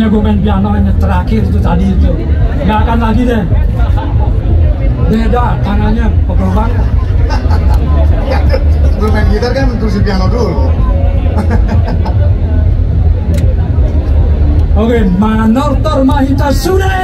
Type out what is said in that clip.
kayaknya gue main piano hanya terakhir itu tadi itu. Nggak akan lagi deh. Beda tangannya pegel banget Gue main gitar kan terusin piano dulu. oke Manortor Mahita Sule